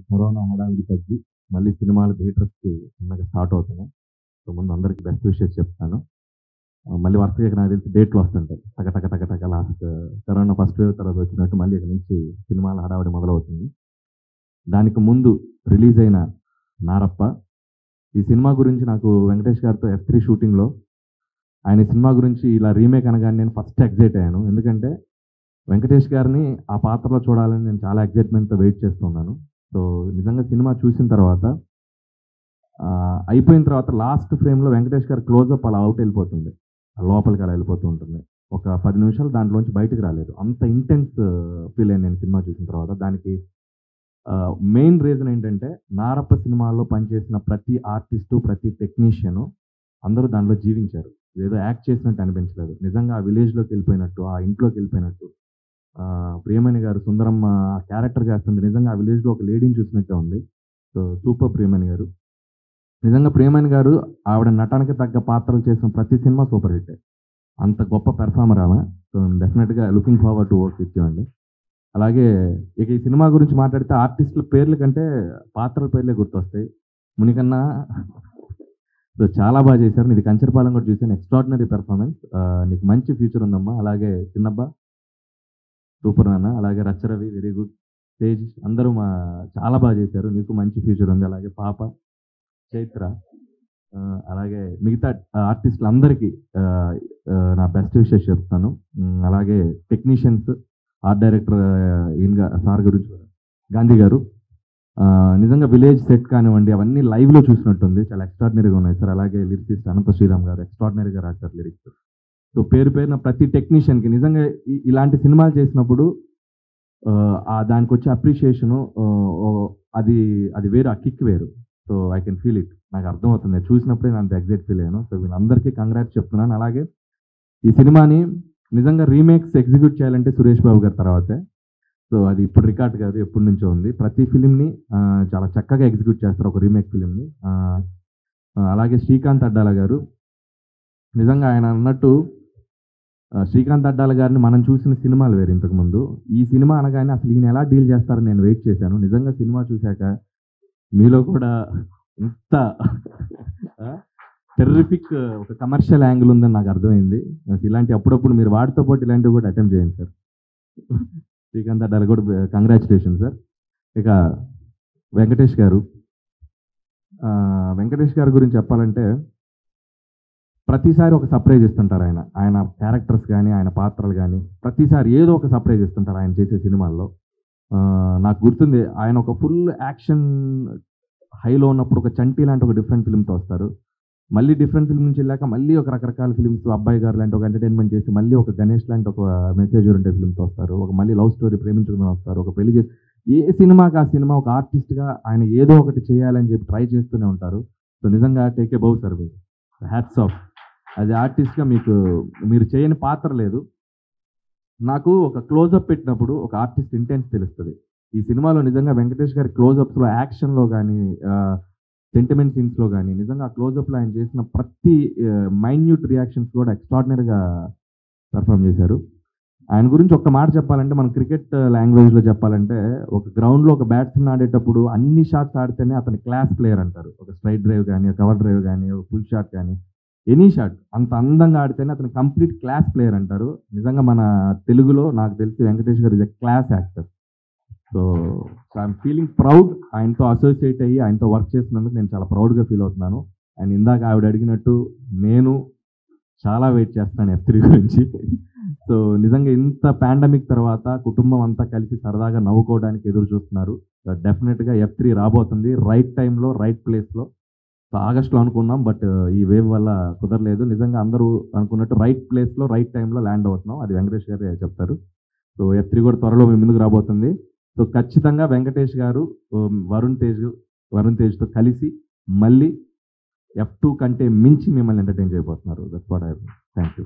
Corona హడావిడి తగ్గి మళ్ళీ సినిమాలు థియేటర్స్కి చిన్నగా స్టార్ట్ అవుతున్నాయి. సో ముందు అందరికీ బెస్ట్ విషెస్ చెప్తాను. మళ్ళీ వరుసగా ఇక్కడ నాకు తెలిసి డేట్లు వస్తుంటాయి. టక టక టక టక లాస్ట్ కరోనా ఫస్ట్ వేవ్ తర్వాత వచ్చినట్టు మళ్ళీ ఇక్కడ నుంచి సినిమాల హడావిడి మొదలవుతుంది. దానికి ముందు రిలీజ్ అయిన నారప్ప ఈ సినిమా గురించి నాకు వెంకటేష్ గారితో ఎఫ్ త్రీ షూటింగ్లో ఆయన సినిమా గురించి ఇలా రీమేక్ అనగానే నేను ఫస్ట్ ఎగ్జైట్ అయ్యాను. ఎందుకంటే వెంకటేష్ గారిని ఆ పాత్రలో చూడాలని నేను చాలా ఎగ్జైట్మెంట్తో వెయిట్ చేస్తున్నాను. సో నిజంగా సినిమా చూసిన తర్వాత అయిపోయిన తర్వాత లాస్ట్ ఫ్రేమ్లో వెంకటేష్ గారు క్లోజప్ అలా అవుట్ వెళ్ళిపోతుంది. లోపలికి అలా వెళ్ళిపోతూ ఉంటుంది. ఒక పది నిమిషాలు దాంట్లోంచి బయటికి రాలేదు. అంత ఇంటెన్స్ ఫీల్ అయ్యాను నేను సినిమా చూసిన తర్వాత. దానికి మెయిన్ రీజన్ ఏంటంటే నారప్ప సినిమాలో పనిచేసిన ప్రతి ఆర్టిస్టు ప్రతి టెక్నీషియను అందరూ దాంట్లో జీవించారు. ఏదో యాక్ట్ చేసినట్టు అనిపించలేదు. నిజంగా ఆ విలేజ్లోకి వెళ్ళిపోయినట్టు ఆ ఇంట్లోకి వెళ్ళిపోయినట్టు ప్రియమణి గారు సుందరమ్మ క్యారెక్టర్ చేస్తుంది. నిజంగా ఆ విలేజ్లో ఒక లేడీని చూసినట్టే ఉంది. సో సూపర్ ప్రియమణి గారు. నిజంగా ప్రియమణి గారు ఆవిడ నటనకి తగ్గ పాత్రలు చేసిన ప్రతి సినిమా సూపర్ హిట్. అంత గొప్ప పెర్ఫార్మర్ ఆమె. సో డెఫినెట్గా looking forward to work with అండి. అలాగే ఇక ఈ సినిమా గురించి మాట్లాడితే ఆర్టిస్టుల పేర్ల కంటే పాత్రల పేర్లే గుర్తొస్తాయి. మునికన్నా సో చాలా బాగా చేశారు. నీది కంచరపాలెం కూడా చూసాను. ఎక్స్ట్రాడినరీ పెర్ఫార్మెన్స్ నీకు మంచి ఫ్యూచర్ ఉందమ్మా. అలాగే చిన్నబ్బా. సూపర్ నాన్న. అలాగే రచ్చరవి వెరీ గుడ్. తేజ్ అందరూ మా చాలా బాగా చేశారు. నీకు మంచి ఫ్యూచర్ ఉంది. అలాగే పాప చైత్ర అలాగే మిగతా ఆర్టిస్టులు అందరికీ నా బెస్ట్ విషెస్ చెప్తాను. అలాగే టెక్నీషియన్స్ ఆర్ట్ డైరెక్టర్ ఈయన సార్ గురించి గాంధీ గారు నిజంగా విలేజ్ సెట్ కానివ్వండి అవన్నీ లైవ్లో చూసినట్టుంది. చాలా ఎక్స్ట్రాడినరీగా ఉన్నాయి సార్. అలాగే లిరిసిస్ట్ అనంత శ్రీరామ్ గారు ఎక్స్ట్రాడినరీగా రాశారు లిరిక్స్. సో పేరు పేరున ప్రతి టెక్నీషియన్కి నిజంగా ఇలాంటి సినిమాలు చేసినప్పుడు ఆ, దానికి వచ్చే అప్రిషియేషను అది అది వేరు ఆ కిక్ వేరు. So I can feel it. నాకు అర్థమవుతుంది. అది చూసినప్పుడే నేను అంత ఎగ్జైట్ ఫీల్ అయ్యాను. సో వీళ్ళందరికీ కంగ్రాట్స్ చెప్తున్నాను. అలాగే ఈ సినిమాని నిజంగా రీమేక్స్ ఎగ్జిక్యూట్ చేయాలంటే సురేష్ బాబు గారి తర్వాతే. సో అది ఇప్పుడు రికార్డ్ కాదు ఎప్పటి నుంచో ఉంది. ప్రతి ఫిలింని చాలా చక్కగా ఎగ్జిక్యూట్ చేస్తారు ఒక రీమేక్ ఫిలింని. అలాగే శ్రీకాంత్ అడ్డాల గారు. నిజంగా ఆయన అన్నట్టు శ్రీకాంత్ అడ్డాల గారిని మనం చూసిన సినిమాలు వేరు ఇంతకుముందు ఈ సినిమా అనగానే అసలు ఈయన ఎలా డీల్ చేస్తారని నేను వెయిట్ చేశాను. నిజంగా సినిమా చూశాక మీలో కూడా ఇంత టెర్రిఫిక్ ఒక కమర్షియల్ యాంగిల్ ఉందని నాకు అర్థమైంది. ఇలాంటి అప్పుడప్పుడు మీరు వాటితో పాటు ఇలాంటివి కూడా అటెంప్ట్ చేయండి సార్. శ్రీకాంత్ అడ్డాల కూడా కంగ్రాచులేషన్ సార్. ఇక వెంకటేష్ గారు వెంకటేష్ గారి గురించి చెప్పాలంటే ప్రతిసారి ఒక సర్ప్రైజ్ ఇస్తుంటారు ఆయన. ఆయన క్యారెక్టర్స్ కానీ ఆయన పాత్రలు కానీ ప్రతిసారి ఏదో ఒక సర్ప్రైజ్ ఇస్తుంటారు ఆయన చేసే సినిమాల్లో. నాకు గుర్తుంది ఆయన ఒక ఫుల్ యాక్షన్ హైలో ఉన్నప్పుడు ఒక చంటి లాంటి ఒక డిఫరెంట్ ఫిల్మ్తో వస్తారు. మళ్ళీ డిఫరెంట్ ఫిల్మ్ నుంచి వెళ్ళాక మళ్ళీ ఒక రకరకాల ఫిల్మ్స్ అబ్బాయి గారు లాంటి ఒక ఎంటర్టైన్మెంట్ చేసి మళ్ళీ ఒక గణేష్ లాంటి ఒక మెసేజ్ ఉండే ఫిల్మ్తో వస్తారు. ఒక మళ్ళీ లవ్ స్టోరీ ప్రేమించుకుని వస్తారు. ఒక పెళ్ళి చేసి ఏ సినిమాకి ఆ సినిమా ఒక ఆర్టిస్ట్గా ఆయన ఏదో ఒకటి చేయాలని చెప్పి ట్రై చేస్తూనే ఉంటారు. సో నిజంగా take a bow service hats off అది ఆర్టిస్ట్గా మీకు మీరు చేయని పాత్ర లేదు. నాకు ఒక క్లోజప్ పెట్టినప్పుడు ఒక ఆర్టిస్ట్ ఇంటెన్స్ తెలుస్తుంది. ఈ సినిమాలో నిజంగా వెంకటేష్ గారి క్లోజప్స్లో యాక్షన్లో కానీ సెంటిమెంట్ సీన్స్లో కానీ నిజంగా ఆ క్లోజప్లో ఆయన చేసిన ప్రతి మైన్యూట్ రియాక్షన్స్ కూడా ఎక్స్ట్రాడినరీగా పర్ఫామ్ చేశారు. ఆయన గురించి ఒక్క మాట చెప్పాలంటే మనం క్రికెట్ లాంగ్వేజ్లో చెప్పాలంటే ఒక గ్రౌండ్లో ఒక బ్యాట్స్మెన్ ఆడేటప్పుడు అన్ని షాట్స్ ఆడితేనే అతని క్లాస్ ప్లేయర్ అంటారు. ఒక స్ట్రైట్ డ్రైవ్ కానీ కవర్ డ్రైవ్ కానీ ఒక ఫుల్ షాట్ కానీ ఎనీ షాట్ అంత అందంగా ఆడితేనే అతను కంప్లీట్ క్లాస్ ప్లేయర్ అంటారు. నిజంగా మన తెలుగులో నాకు తెలిసి వెంకటేష్ గారు is a class actor. So I'm feeling proud. ఆయనతో అసోసియేట్ అయ్యి ఆయనతో వర్క్ చేసినందుకు నేను చాలా ప్రౌడ్గా ఫీల్ అవుతున్నాను. అండ్ ఇందాక ఆవిడ అడిగినట్టు నేను చాలా వెయిట్ చేస్తాను ఎఫ్ త్రీ గురించి. సో నిజంగా ఇంత పాండమిక్ తర్వాత కుటుంబం అంతా కలిసి సరదాగా నవ్వుకోవడానికి ఎదురు చూస్తున్నారు. డెఫినెట్గా ఎఫ్ త్రీ రాబోతుంది. రైట్ టైంలో రైట్ ప్లేస్లో ఆగస్ట్లో అనుకున్నాం బట్ ఈ వేవ్ వల్ల కుదరలేదు. నిజంగా అందరూ అనుకున్నట్టు రైట్ ప్లేస్లో రైట్ టైంలో ల్యాండ్ అవుతున్నాం. అది వెంకటేష్ గారు చెప్తారు. సో ఎఫ్ త్రీ కూడా త్వరలో మేము ముందుకు రాబోతుంది. సో ఖచ్చితంగా వెంకటేష్ గారు వరుణ్ తేజ్ వరుణ్ తేజ్తో కలిసి మళ్ళీ ఎఫ్ టూ కంటే మించి మిమ్మల్ని ఎంటర్టైన్ చేయబోతున్నారు. That's what I thank you